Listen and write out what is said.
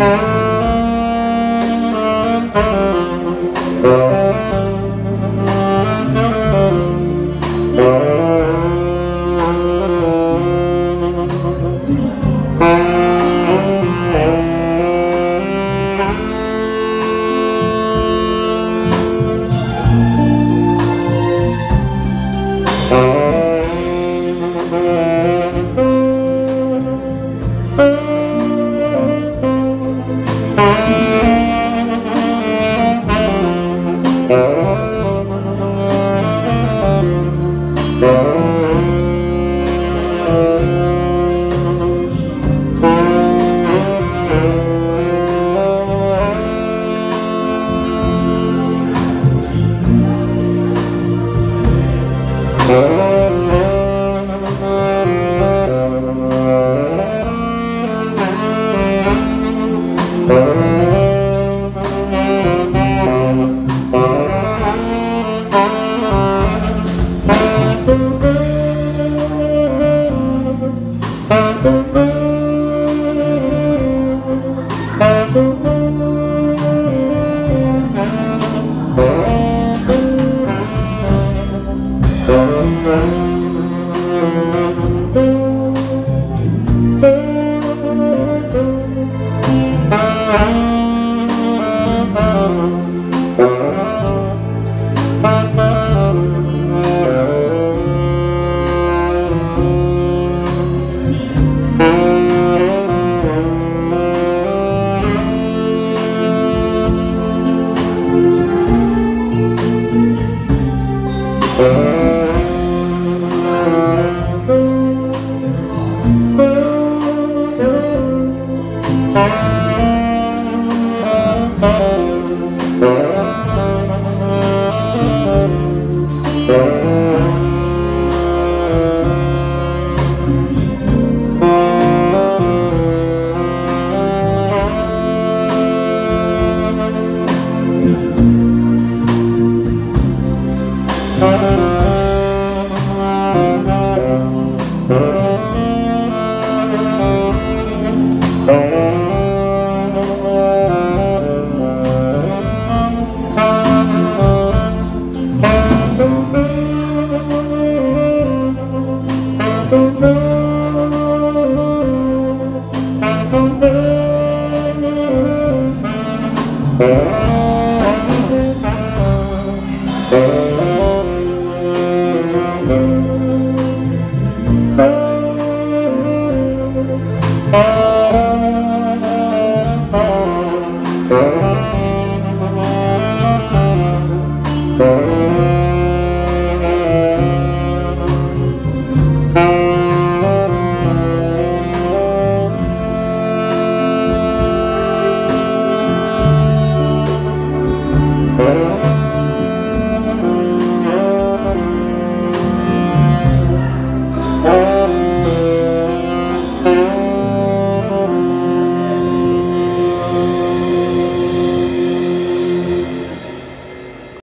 oh you. Música Thank you. Oh.